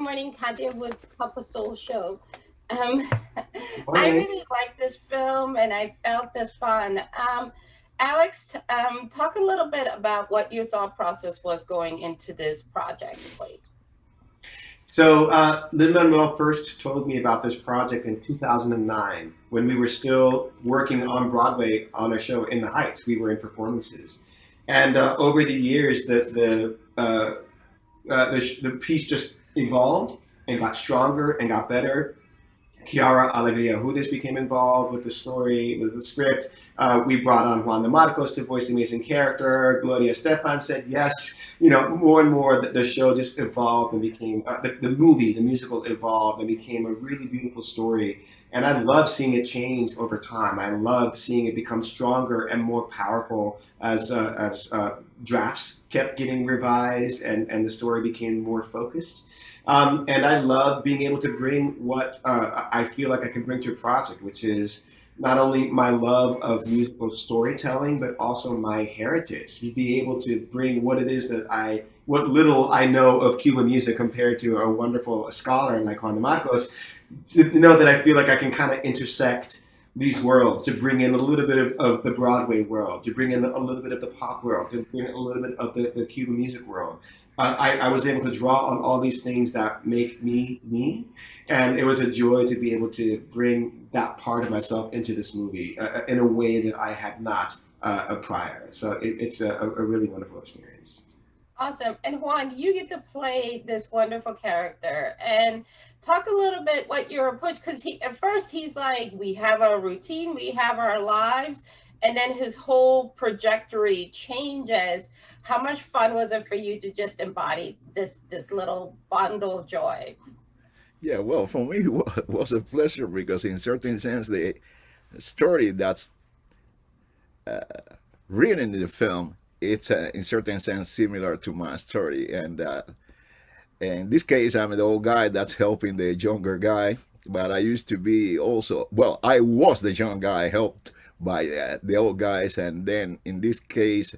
morning, Katya Woods Cup of Soul show. Um, I really like this film and I felt this fun. Um, Alex, um, talk a little bit about what your thought process was going into this project, please. So uh, Lin-Manuel first told me about this project in 2009 when we were still working on Broadway on a show in the Heights. We were in performances. And uh, over the years, the, the, uh, uh the, the piece just evolved and got stronger and got better. Quiara Alegría Hudes became involved with the story, with the script. Uh, we brought on Juan de Marcos to voice the amazing character. Gloria Estefan said yes. You know, more and more the, the show just evolved and became, uh, the, the movie, the musical evolved and became a really beautiful story. And I love seeing it change over time. I love seeing it become stronger and more powerful as, uh, as uh, drafts kept getting revised and, and the story became more focused. Um, and I love being able to bring what uh, I feel like I can bring to a project, which is not only my love of musical storytelling, but also my heritage. To be able to bring what it is that I, what little I know of Cuban music compared to a wonderful scholar like Juan de Marcos, to, know that I feel like I can kind of intersect these worlds, to bring in a little bit of, of, the Broadway world, to bring in a little bit of the pop world, to bring in a little bit of the, the Cuban music world. I, I, was able to draw on all these things that make me me, and it was a joy to be able to bring that part of myself into this movie uh, uh in a way that I had not uh, prior. So it, it's a, a, really wonderful experience. Awesome, and Juan, you get to play this wonderful character, and talk a little bit what your approach because at first he's like we have our routine, we have our lives, and then his whole trajectory changes how much fun was it for you to just embody this this little bundle of joy? Yeah well for me it was a pleasure because in certain sense the story that's uh, written in the film it's uh, in certain sense similar to my story. And uh, in this case i'm the old guy that's helping the younger guy but i used to be also well i was the young guy helped by uh, the old guys and then in this case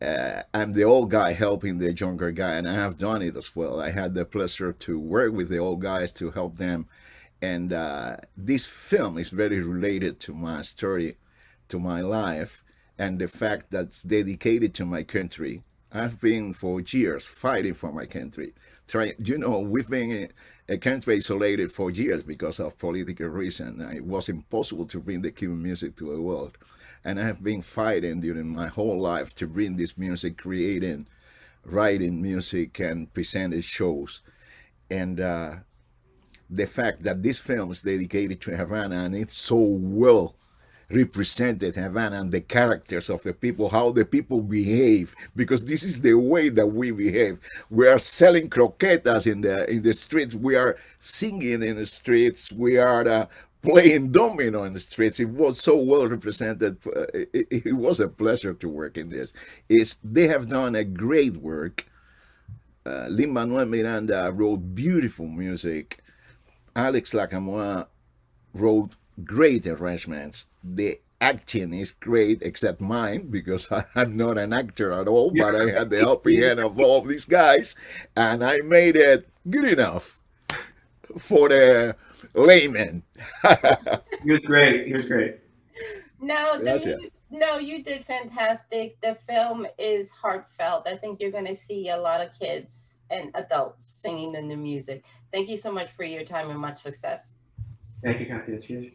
uh, I'm the old guy helping the younger guy, and I have done it as well. I had the pleasure to work with the old guys to help them. And uh, this film is very related to my story, to my life, and the fact that's dedicated to my country. I've been for years fighting for my country. Try, you know, we've been a country isolated for years because of political reason. It was impossible to bring the Cuban music to the world. And I have been fighting during my whole life to bring this music, creating, writing music and presenting shows. And uh, the fact that this film is dedicated to Havana and it's so well represented Havana and the characters of the people, how the people behave, because this is the way that we behave. We are selling croquetas in the in the streets. We are singing in the streets. We are uh, playing domino in the streets. It was so well represented. Uh, it, it, was a pleasure to work in this. It's, they have done a great work. Uh, Lin-Manuel Miranda wrote beautiful music. Alex Lacamoire wrote great arrangements. The acting is great, except mine, because I, am not an actor at all, but I had the helping hand of all of these guys, and I made it good enough for the layman. he was great. He was great. No, the, no, you did fantastic. The film is heartfelt. I think you're going to see a lot of kids and adults singing in the new music. Thank you so much for your time and much success. Thank you, Kathy. It's huge.